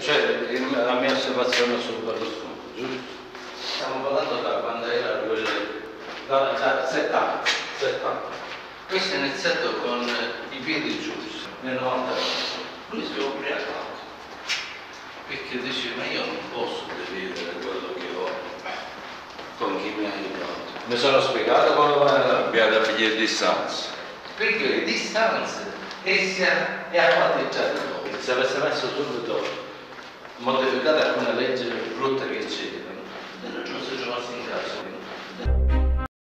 cioè la mia osservazione sul Berlusconi, giusto? Stiamo parlando da quando era lui, da, da 70, 70. Questo è iniziato con i piedi giusti, nel 99. Lui si è ubriacato. Perché dice, ma io non posso dividere quello che ho con chi mi ha aiutato. Mi sono spiegato come Abbiamo da pigliare distanza. perché le distanze essa è, e ha noi. Se avesse messo subito